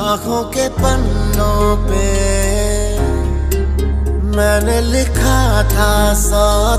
आँखों के पन्नों पे मैंने लिखा था सौ